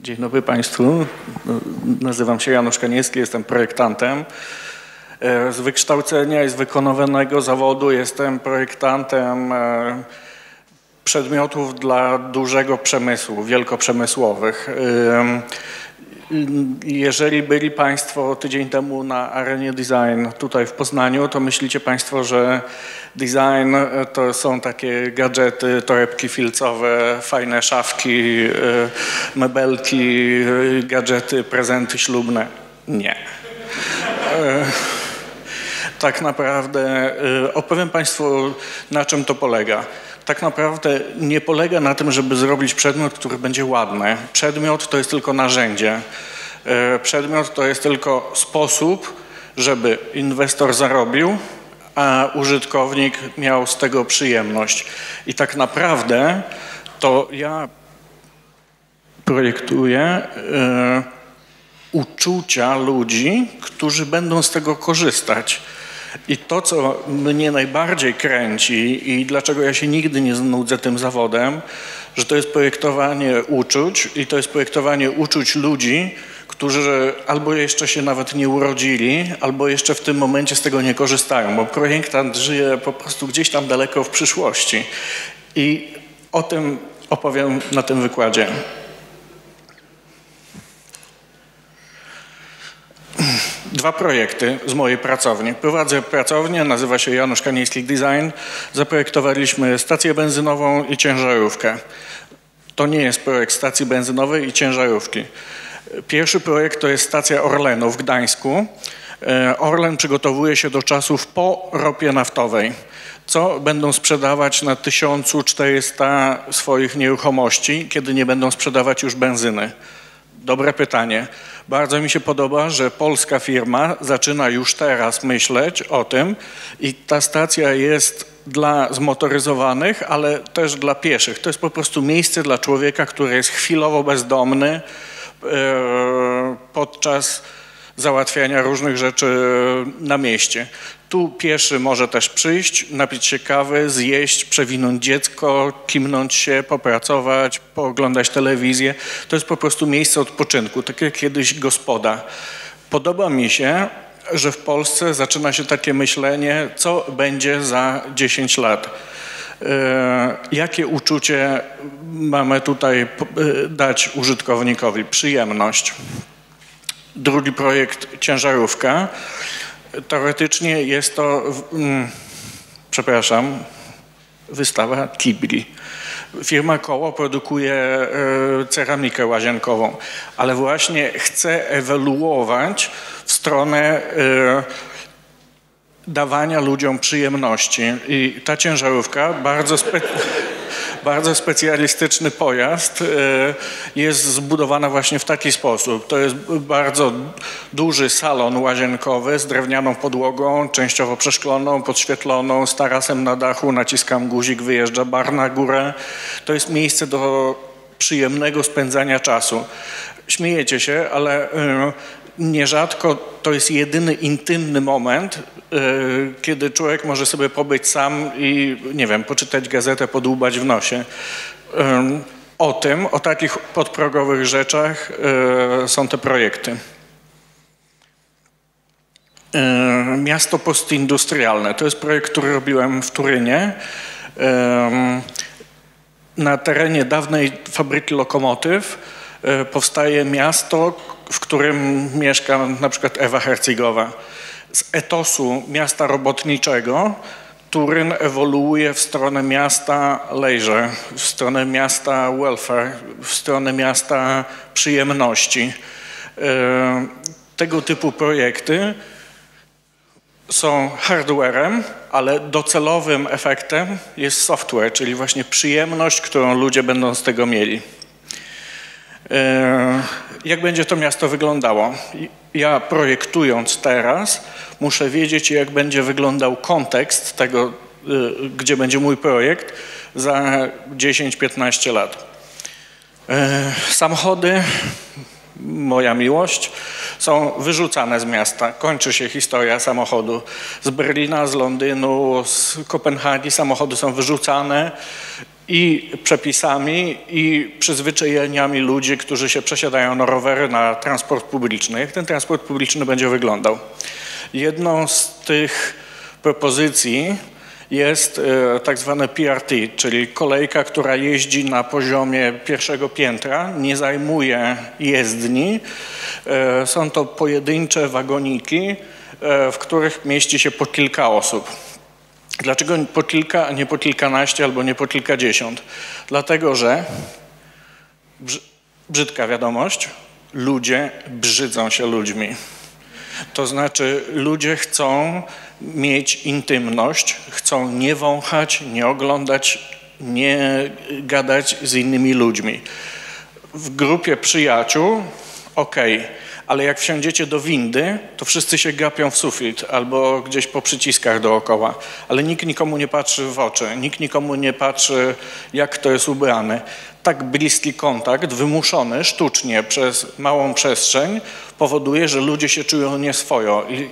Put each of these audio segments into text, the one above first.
Dzień dobry Państwu. Nazywam się Janusz Kaniewski, jestem projektantem. E, z wykształcenia i z wykonywanego zawodu jestem projektantem e, przedmiotów dla dużego przemysłu, wielkoprzemysłowych. Jeżeli byli Państwo tydzień temu na arenie design tutaj w Poznaniu, to myślicie Państwo, że design to są takie gadżety, torebki filcowe, fajne szafki, e, mebelki, gadżety, prezenty ślubne. Nie. E, tak naprawdę opowiem Państwu, na czym to polega tak naprawdę nie polega na tym, żeby zrobić przedmiot, który będzie ładny. Przedmiot to jest tylko narzędzie. E, przedmiot to jest tylko sposób, żeby inwestor zarobił, a użytkownik miał z tego przyjemność. I tak naprawdę to ja projektuję y, uczucia ludzi, którzy będą z tego korzystać. I to, co mnie najbardziej kręci i dlaczego ja się nigdy nie znudzę tym zawodem, że to jest projektowanie uczuć i to jest projektowanie uczuć ludzi, którzy albo jeszcze się nawet nie urodzili, albo jeszcze w tym momencie z tego nie korzystają, bo projektant żyje po prostu gdzieś tam daleko w przyszłości. I o tym opowiem na tym wykładzie. Dwa projekty z mojej pracowni. Prowadzę pracownię, nazywa się Janusz Kaniński Design. Zaprojektowaliśmy stację benzynową i ciężarówkę. To nie jest projekt stacji benzynowej i ciężarówki. Pierwszy projekt to jest stacja Orlenu w Gdańsku. E, Orlen przygotowuje się do czasów po ropie naftowej. Co będą sprzedawać na 1400 swoich nieruchomości, kiedy nie będą sprzedawać już benzyny? Dobre pytanie. Bardzo mi się podoba, że polska firma zaczyna już teraz myśleć o tym i ta stacja jest dla zmotoryzowanych, ale też dla pieszych. To jest po prostu miejsce dla człowieka, który jest chwilowo bezdomny e, podczas załatwiania różnych rzeczy na mieście. Tu pieszy może też przyjść, napić się kawy, zjeść, przewinąć dziecko, kimnąć się, popracować, pooglądać telewizję. To jest po prostu miejsce odpoczynku, tak jak kiedyś gospoda. Podoba mi się, że w Polsce zaczyna się takie myślenie, co będzie za 10 lat. E, jakie uczucie mamy tutaj e, dać użytkownikowi? Przyjemność. Drugi projekt ciężarówka. Teoretycznie jest to, mm, przepraszam, wystawa Kibri. Firma Koło produkuje e, ceramikę łazienkową, ale właśnie chce ewoluować w stronę e, dawania ludziom przyjemności. I ta ciężarówka bardzo specjalna bardzo specjalistyczny pojazd e, jest zbudowana właśnie w taki sposób. To jest bardzo duży salon łazienkowy z drewnianą podłogą, częściowo przeszkloną, podświetloną, z tarasem na dachu, naciskam guzik, wyjeżdża bar na górę. To jest miejsce do przyjemnego spędzania czasu. Śmiejecie się, ale e, nierzadko to jest jedyny intymny moment, e, kiedy człowiek może sobie pobyć sam i, nie wiem, poczytać gazetę, podłubać w nosie. O tym, o takich podprogowych rzeczach e, są te projekty. E, miasto postindustrialne. To jest projekt, który robiłem w Turynie. Na terenie dawnej fabryki lokomotyw powstaje miasto, w którym mieszka na przykład Ewa Hercigowa. Z etosu miasta robotniczego Turyn ewoluuje w stronę miasta leisure, w stronę miasta welfare, w stronę miasta przyjemności. E, tego typu projekty są hardwarem, ale docelowym efektem jest software, czyli właśnie przyjemność, którą ludzie będą z tego mieli. E, jak będzie to miasto wyglądało? Ja projektując teraz muszę wiedzieć, jak będzie wyglądał kontekst tego, gdzie będzie mój projekt za 10-15 lat. E, samochody, moja miłość, są wyrzucane z miasta. Kończy się historia samochodu. Z Berlina, z Londynu, z Kopenhagi samochody są wyrzucane i przepisami, i przyzwyczajeniami ludzi, którzy się przesiadają na rowery, na transport publiczny. Jak ten transport publiczny będzie wyglądał? Jedną z tych propozycji jest e, tak zwane PRT, czyli kolejka, która jeździ na poziomie pierwszego piętra, nie zajmuje jezdni. E, są to pojedyncze wagoniki, e, w których mieści się po kilka osób. Dlaczego po kilka, nie po kilkanaście albo nie po kilkadziesiąt? Dlatego, że brzydka wiadomość, ludzie brzydzą się ludźmi. To znaczy ludzie chcą mieć intymność, chcą nie wąchać, nie oglądać, nie gadać z innymi ludźmi. W grupie przyjaciół, okej, okay, ale jak wsiądziecie do windy, to wszyscy się gapią w sufit albo gdzieś po przyciskach dookoła, ale nikt nikomu nie patrzy w oczy, nikt nikomu nie patrzy, jak to jest ubrane. Tak bliski kontakt, wymuszony sztucznie przez małą przestrzeń, powoduje, że ludzie się czują nieswojo i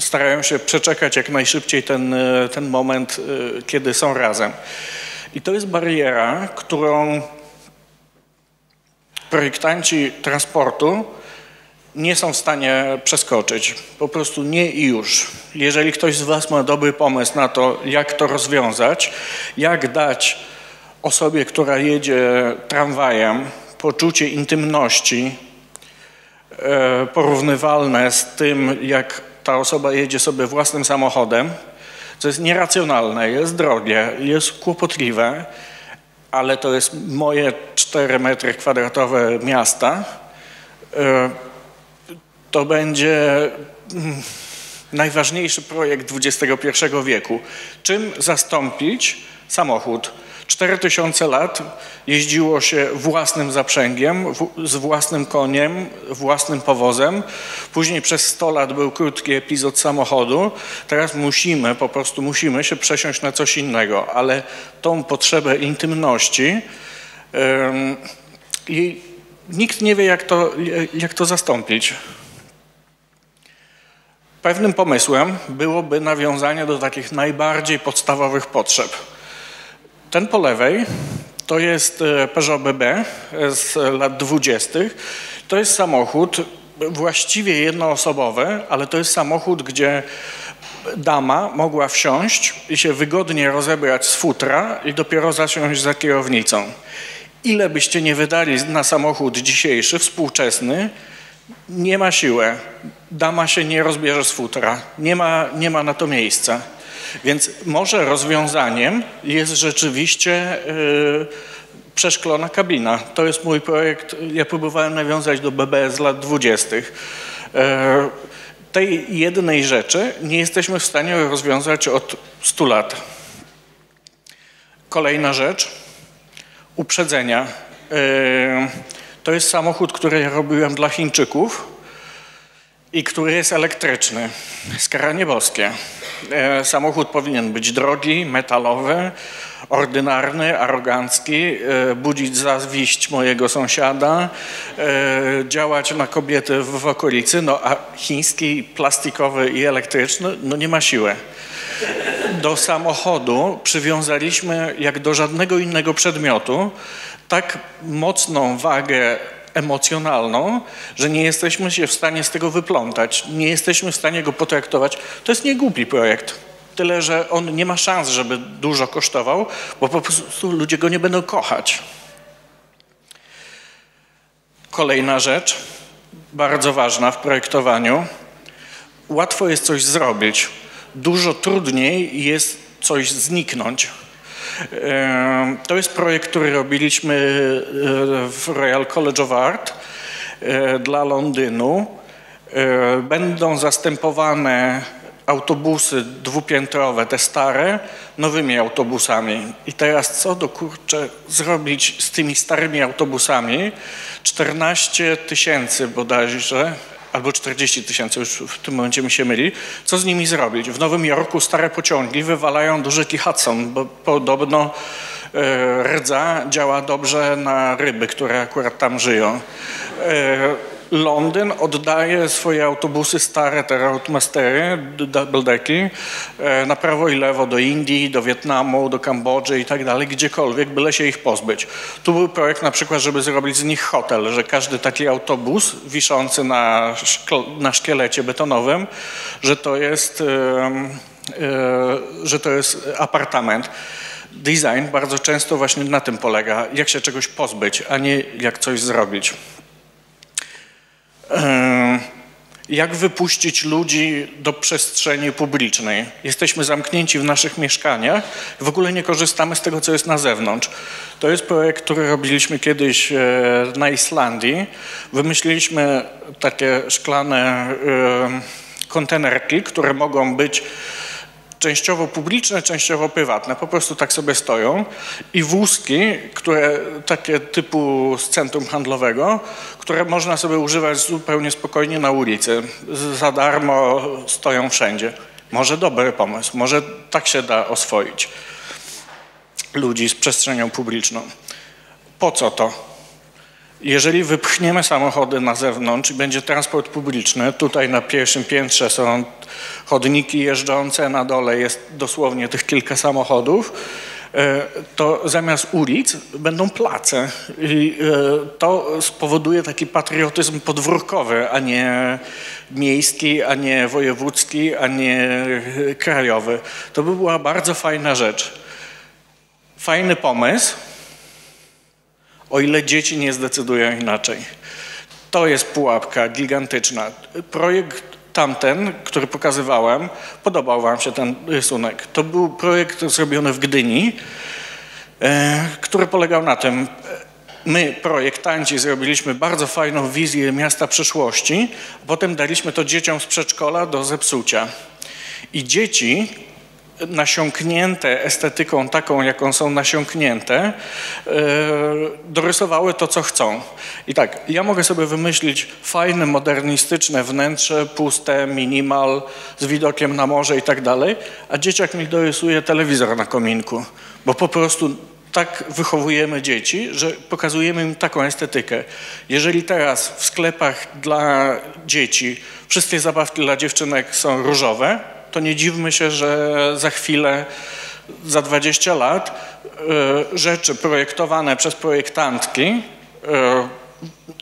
starają się przeczekać jak najszybciej ten, ten moment, y, kiedy są razem. I to jest bariera, którą projektanci transportu nie są w stanie przeskoczyć. Po prostu nie i już. Jeżeli ktoś z Was ma dobry pomysł na to, jak to rozwiązać, jak dać osobie, która jedzie tramwajem, poczucie intymności e, porównywalne z tym, jak ta osoba jedzie sobie własnym samochodem, co jest nieracjonalne, jest drogie, jest kłopotliwe, ale to jest moje 4 metry kwadratowe miasta, e, to będzie mm, najważniejszy projekt XXI wieku. Czym zastąpić samochód? 4000 lat jeździło się własnym zaprzęgiem, z własnym koniem, własnym powozem. Później przez 100 lat był krótki epizod samochodu. Teraz musimy, po prostu musimy się przesiąść na coś innego, ale tą potrzebę intymności i nikt nie wie, jak to, jak to zastąpić. Pewnym pomysłem byłoby nawiązanie do takich najbardziej podstawowych potrzeb. Ten po lewej to jest e, Peugeot BB z lat 20. To jest samochód właściwie jednoosobowy, ale to jest samochód, gdzie dama mogła wsiąść i się wygodnie rozebrać z futra i dopiero zasiąść za kierownicą. Ile byście nie wydali na samochód dzisiejszy, współczesny, nie ma siły. Dama się nie rozbierze z futra. Nie ma, nie ma na to miejsca. Więc może rozwiązaniem jest rzeczywiście yy, przeszklona kabina. To jest mój projekt. Ja próbowałem nawiązać do BBS z lat dwudziestych. Yy, tej jednej rzeczy nie jesteśmy w stanie rozwiązać od 100 lat. Kolejna rzecz, uprzedzenia. Yy, to jest samochód, który ja robiłem dla Chińczyków i który jest elektryczny. Skaranie boskie. E, samochód powinien być drogi, metalowy, ordynarny, arogancki, e, budzić zawiść mojego sąsiada, e, działać na kobiety w, okolicy, no a chiński, plastikowy i elektryczny, no nie ma siły. Do samochodu przywiązaliśmy, jak do żadnego innego przedmiotu, tak mocną wagę emocjonalną, że nie jesteśmy się w stanie z tego wyplątać, nie jesteśmy w stanie go potraktować. To jest niegłupi projekt. Tyle, że on nie ma szans, żeby dużo kosztował, bo po prostu ludzie go nie będą kochać. Kolejna rzecz, bardzo ważna w projektowaniu. Łatwo jest coś zrobić. Dużo trudniej jest coś zniknąć. To jest projekt, który robiliśmy e, w Royal College of Art e, dla Londynu. E, będą zastępowane autobusy dwupiętrowe, te stare, nowymi autobusami. I teraz co do kurczę zrobić z tymi starymi autobusami? 14 tysięcy bodajże, albo 40 tysięcy, już w tym momencie mi się myli. Co z nimi zrobić? W Nowym Jorku stare pociągi wywalają do rzeki Hudson, bo podobno e, rdza działa dobrze na ryby, które akurat tam żyją. Londyn oddaje swoje autobusy stare, te roadmastery, double decki, e, na prawo i lewo do Indii, do Wietnamu, do Kambodży i tak dalej, gdziekolwiek, byle się ich pozbyć. Tu był projekt na przykład, żeby zrobić z nich hotel, że każdy taki autobus wiszący na, na szkielecie betonowym, że to jest, że to jest apartament design bardzo często właśnie na tym polega, jak się czegoś pozbyć, a nie jak coś zrobić. Jak wypuścić ludzi do przestrzeni publicznej? Jesteśmy zamknięci w naszych mieszkaniach, w ogóle nie korzystamy z tego, co jest na zewnątrz. To jest projekt, który robiliśmy kiedyś e, na Islandii. Wymyśliliśmy takie szklane kontenerki, które mogą być częściowo publiczne, częściowo prywatne. Po prostu tak sobie stoją i wózki, które takie typu z centrum handlowego, które można sobie używać zupełnie spokojnie na ulicy. Za darmo stoją wszędzie. Może dobry pomysł, może tak się da oswoić ludzi z przestrzenią publiczną. Po co to? Jeżeli wypchniemy samochody na zewnątrz i będzie transport publiczny, tutaj na pierwszym piętrze są chodniki jeżdżące, na dole jest dosłownie tych kilka samochodów, e, to zamiast ulic będą place. I e, to spowoduje taki patriotyzm podwórkowy, a nie miejski, a nie wojewódzki, a nie krajowy. To by była bardzo fajna rzecz. Fajny pomysł, o ile dzieci nie zdecydują inaczej. To jest pułapka gigantyczna. Projekt tamten, który pokazywałem, podobał Wam się ten rysunek. To był projekt zrobiony w Gdyni, e, który polegał na tym, my, projektanci, zrobiliśmy bardzo fajną wizję miasta przyszłości, potem daliśmy to dzieciom z przedszkola do zepsucia. I dzieci nasiąknięte estetyką taką, jaką są nasiąknięte, e, dorysowały to, co chcą. I tak, ja mogę sobie wymyślić fajne, modernistyczne wnętrze, puste, minimal, z widokiem na morze i tak dalej, a dzieciak mi dorysuje telewizor na kominku, bo po prostu tak wychowujemy dzieci, że pokazujemy im taką estetykę. Jeżeli teraz w sklepach dla dzieci wszystkie zabawki dla dziewczynek są różowe, to nie dziwmy się, że za chwilę, za 20 lat e, rzeczy projektowane przez projektantki, e,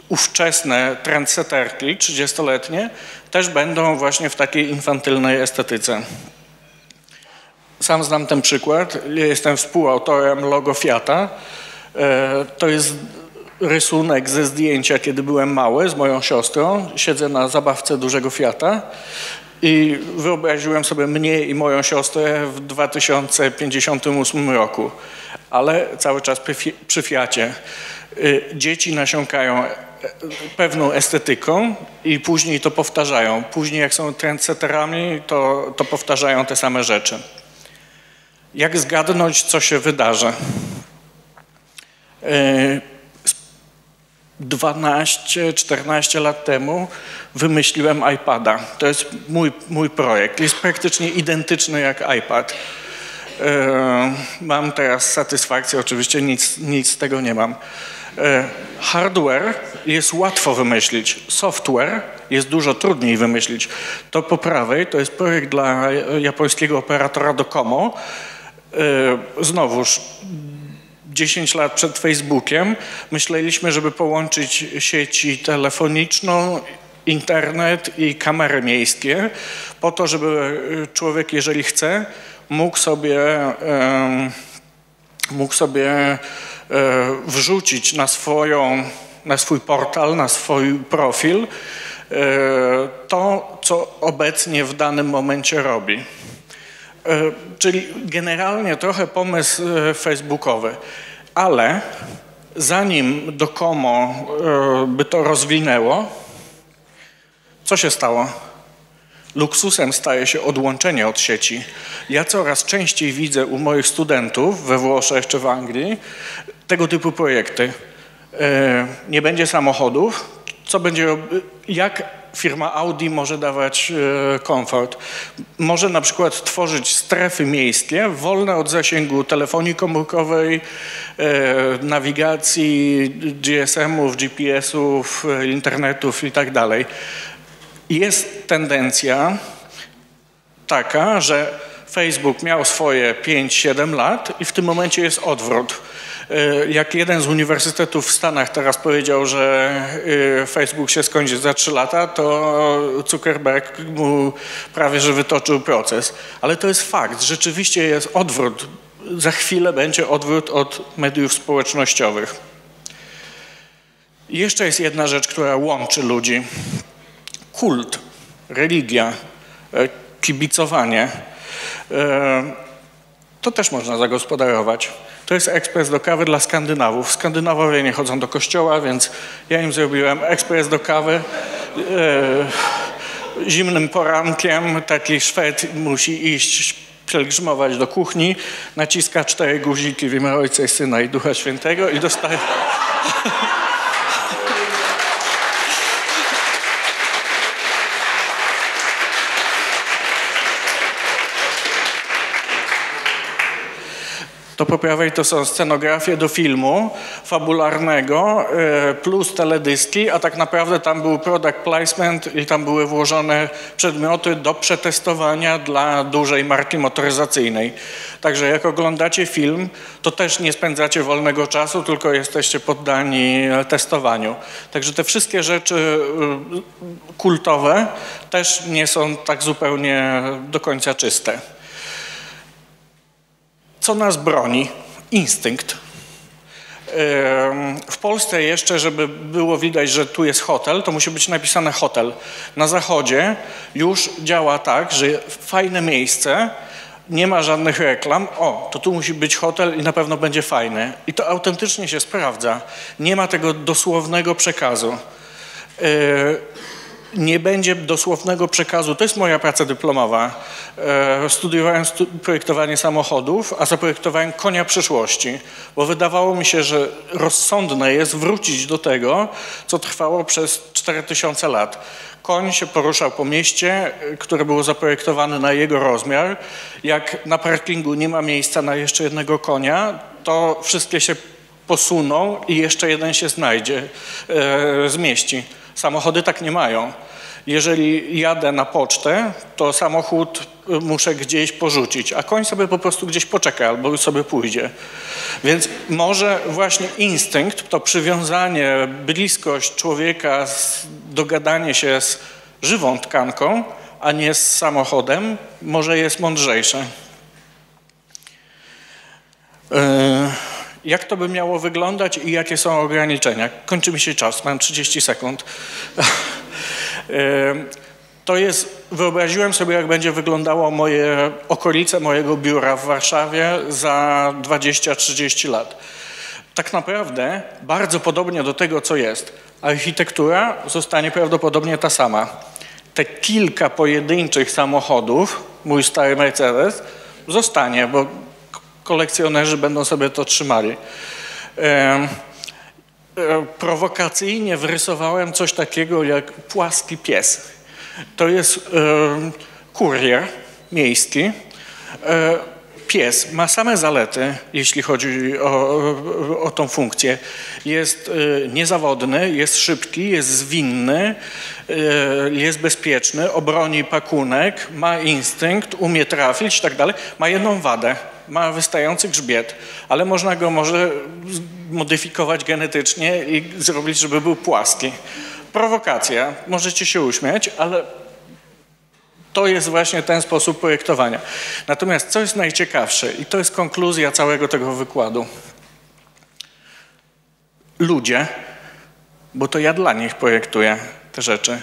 ówczesne trendseterki 30-letnie, też będą właśnie w takiej infantylnej estetyce. Sam znam ten przykład. Jestem współautorem logo Fiata. E, to jest rysunek ze zdjęcia, kiedy byłem mały z moją siostrą. Siedzę na zabawce dużego Fiata i wyobraziłem sobie mnie i moją siostrę w 2058 roku, ale cały czas przy Fiacie. Y, dzieci nasiąkają e, pewną estetyką i później to powtarzają. Później jak są trendsetterami, to, to powtarzają te same rzeczy. Jak zgadnąć, co się wydarzy? Y, 12-14 lat temu wymyśliłem iPada. To jest mój, mój projekt. Jest praktycznie identyczny jak iPad. E, mam teraz satysfakcję, oczywiście nic, nic z tego nie mam. E, hardware jest łatwo wymyślić, software jest dużo trudniej wymyślić. To po prawej to jest projekt dla japońskiego operatora Docomo. E, znowuż 10 lat przed Facebookiem myśleliśmy, żeby połączyć sieci telefoniczną, internet i kamery miejskie, po to, żeby człowiek, jeżeli chce, mógł sobie, mógł sobie e, wrzucić na, swoją, na swój portal, na swój profil e, to, co obecnie w danym momencie robi. E, czyli generalnie trochę pomysł e, facebookowy, ale zanim do Komo e, by to rozwinęło, co się stało? Luksusem staje się odłączenie od sieci. Ja coraz częściej widzę u moich studentów we Włoszech czy w Anglii tego typu projekty. Nie będzie samochodów, co będzie, jak firma Audi może dawać e, komfort. Może na przykład tworzyć strefy miejskie wolne od zasięgu telefonii komórkowej, e, nawigacji, GSM-ów, GPS-ów, internetów i tak. Jest tendencja taka, że Facebook miał swoje 5-7 lat i w tym momencie jest odwrót jak jeden z uniwersytetów w Stanach teraz powiedział, że e, Facebook się skończy za 3 lata, to Zuckerberg mu prawie że wytoczył proces. Ale to jest fakt, rzeczywiście jest odwrót. Za chwilę będzie odwrót od mediów społecznościowych. I jeszcze jest jedna rzecz, która łączy ludzi. Kult, religia, e, kibicowanie. To też można zagospodarować. To jest ekspres do kawy dla Skandynawów. Skandynawowie nie chodzą do kościoła, więc ja im zrobiłem ekspres do kawy. E, zimnym porankiem taki Szwed musi iść pielgrzymować do kuchni, naciska cztery guziki w imię Ojca i Syna i Ducha Świętego i dostaje... To po prawej to są scenografie do filmu fabularnego e, plus teledyski, a tak naprawdę tam był product placement i tam były włożone przedmioty do przetestowania dla dużej marki motoryzacyjnej. Także jak oglądacie film, to też nie spędzacie wolnego czasu, tylko jesteście poddani testowaniu. Także te wszystkie rzeczy e, kultowe też nie są tak zupełnie do końca czyste. Co nas broni? Instynkt. W Polsce jeszcze, żeby było widać, że tu jest hotel, to musi być napisane hotel. Na zachodzie już działa tak, że fajne miejsce, nie ma żadnych reklam. O, to tu musi być hotel i na pewno będzie fajne. I to autentycznie się sprawdza. Nie ma tego dosłownego przekazu nie będzie dosłownego przekazu. To jest moja praca dyplomowa. E, studiowałem stu projektowanie samochodów, a zaprojektowałem konia przyszłości, bo wydawało mi się, że rozsądne jest wrócić do tego, co trwało przez 4000 lat. Koń się poruszał po mieście, które było zaprojektowane na jego rozmiar. Jak na parkingu nie ma miejsca na jeszcze jednego konia, to wszystkie się posuną i jeszcze jeden się znajdzie, e, zmieści. Samochody tak nie mają. Jeżeli jadę na pocztę, to samochód y, muszę gdzieś porzucić, a koń sobie po prostu gdzieś poczeka albo sobie pójdzie. Więc może właśnie instynkt, to przywiązanie, bliskość człowieka, dogadanie się z żywą tkanką, a nie z samochodem, może jest mądrzejsze. Yy jak to by miało wyglądać i jakie są ograniczenia. Kończy mi się czas, mam 30 sekund. To jest, wyobraziłem sobie, jak będzie wyglądało moje okolice mojego biura w Warszawie za 20-30 lat. Tak naprawdę bardzo podobnie do tego, co jest. Architektura zostanie prawdopodobnie ta sama. Te kilka pojedynczych samochodów, mój stary Mercedes, zostanie, bo kolekcjonerzy będą sobie to trzymali. E, prowokacyjnie wyrysowałem coś takiego jak płaski pies. To jest kurier miejski. E, pies ma same zalety, jeśli chodzi o, o tą funkcję. Jest e, niezawodny, jest szybki, jest zwinny, jest bezpieczny, obroni pakunek, ma instynkt, umie trafić i tak. Ma jedną wadę – ma wystający grzbiet, ale można go może modyfikować genetycznie i zrobić, żeby był płaski. Prowokacja, możecie się uśmiać, ale to jest właśnie ten sposób projektowania. Natomiast co jest najciekawsze, i to jest konkluzja całego tego wykładu. Ludzie, bo to ja dla nich projektuję te rzeczy,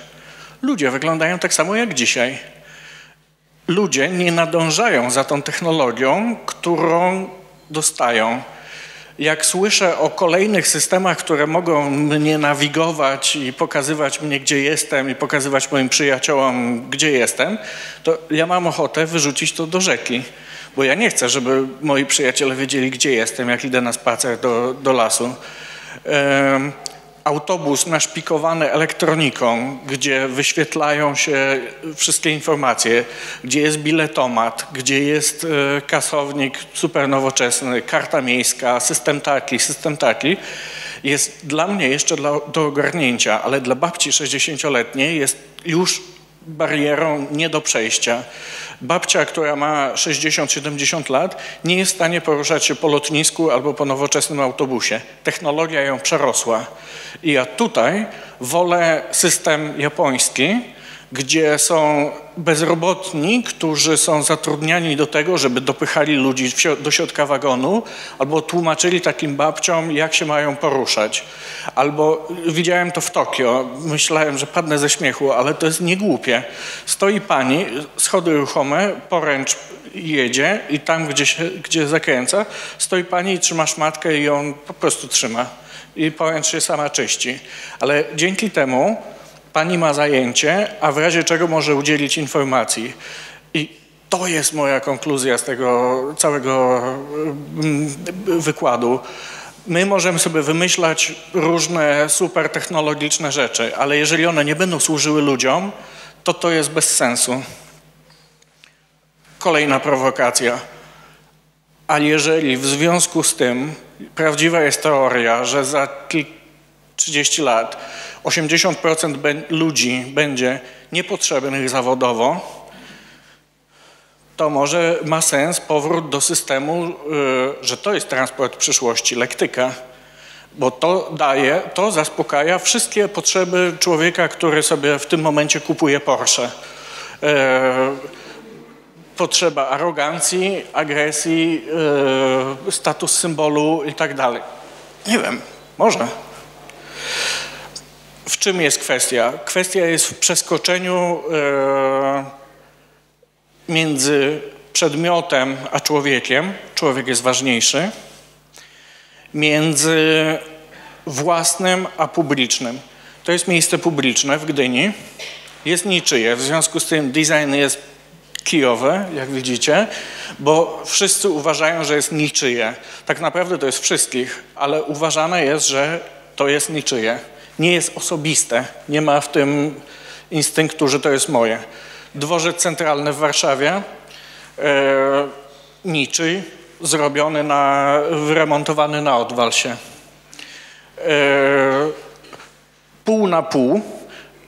ludzie wyglądają tak samo jak dzisiaj ludzie nie nadążają za tą technologią, którą dostają. Jak słyszę o kolejnych systemach, które mogą mnie nawigować i pokazywać mnie, gdzie jestem, i pokazywać moim przyjaciołom, gdzie jestem, to ja mam ochotę wyrzucić to do rzeki. Bo ja nie chcę, żeby moi przyjaciele wiedzieli, gdzie jestem, jak idę na spacer do, do lasu. Autobus naszpikowany elektroniką, gdzie wyświetlają się wszystkie informacje, gdzie jest biletomat, gdzie jest e, kasownik super nowoczesny, karta miejska, system taki, system taki, jest dla mnie jeszcze dla, do ogarnięcia, ale dla babci 60-letniej jest już barierą nie do przejścia. Babcia, która ma 60-70 lat, nie jest w stanie poruszać się po lotnisku albo po nowoczesnym autobusie. Technologia ją przerosła. I ja tutaj wolę system japoński, gdzie są bezrobotni, którzy są zatrudniani do tego, żeby dopychali ludzi do środka wagonu, albo tłumaczyli takim babciom, jak się mają poruszać. Albo widziałem to w Tokio, myślałem, że padnę ze śmiechu, ale to jest niegłupie. Stoi pani, schody ruchome, poręcz jedzie i tam, gdzie, się, gdzie zakręca, stoi pani i trzyma szmatkę i on po prostu trzyma. I poręcz się sama czyści. Ale dzięki temu Pani ma zajęcie, a w razie czego może udzielić informacji. I to jest moja konkluzja z tego całego mm, wykładu. My możemy sobie wymyślać różne super technologiczne rzeczy, ale jeżeli one nie będą służyły ludziom, to to jest bez sensu. Kolejna prowokacja. A jeżeli w związku z tym prawdziwa jest teoria, że za 30 lat 80% ludzi będzie niepotrzebnych zawodowo, to może ma sens powrót do systemu, y, że to jest transport przyszłości, lektyka, bo to daje, to zaspokaja wszystkie potrzeby człowieka, który sobie w tym momencie kupuje Porsche. E, potrzeba arogancji, agresji, e, status symbolu i tak dalej. Nie wiem, może. W czym jest kwestia? Kwestia jest w przeskoczeniu e, między przedmiotem a człowiekiem. Człowiek jest ważniejszy. Między własnym a publicznym. To jest miejsce publiczne w Gdyni. Jest niczyje. W związku z tym design jest kijowy, jak widzicie, bo wszyscy uważają, że jest niczyje. Tak naprawdę to jest wszystkich, ale uważane jest, że to jest niczyje nie jest osobiste, nie ma w tym instynktu, że to jest moje. Dworzec centralny w Warszawie, e, niczyj, zrobiony na, wyremontowany na Odwalsie. E, pół na pół,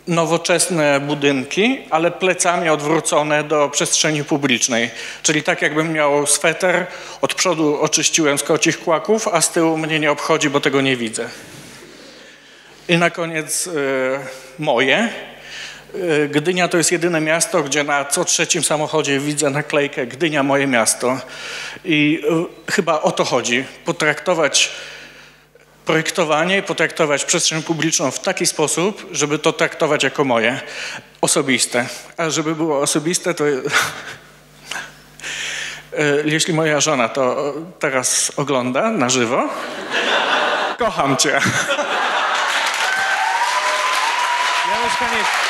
nowoczesne budynki, ale plecami odwrócone do przestrzeni publicznej. Czyli tak jakbym miał sweter, od przodu oczyściłem z kocich kłaków, a z tyłu mnie nie obchodzi, bo tego nie widzę. I na koniec e, moje. E, Gdynia to jest jedyne miasto, gdzie na co trzecim samochodzie widzę naklejkę Gdynia moje miasto. I e, chyba o to chodzi. Potraktować projektowanie, potraktować przestrzeń publiczną w taki sposób, żeby to traktować jako moje, osobiste. A żeby było osobiste, to jeśli moja żona to teraz ogląda na żywo, kocham cię. しくお願いします